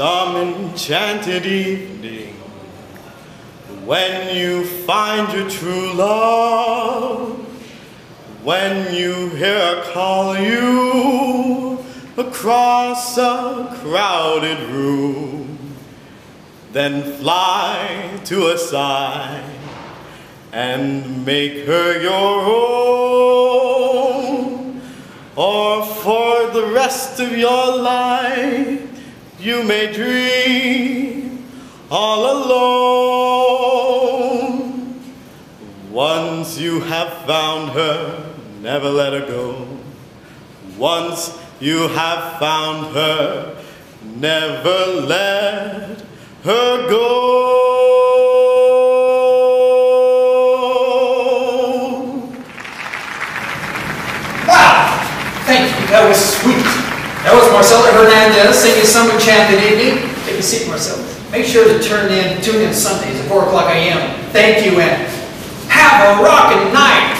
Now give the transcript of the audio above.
Some enchanted evening when you find your true love, when you hear her call you across a crowded room, then fly to her side and make her your own, or for the rest of your life you may dream all alone. Once you have found her, never let her go. Once you have found her, never let her go. Wow! Thank you, that was sweet. That was Marcela Hernandez singing Some Enchanted Evening. Take a seat, Marcela. Make sure to turn in, tune in Sundays at 4 o'clock a.m. Thank you, and have a rockin' night.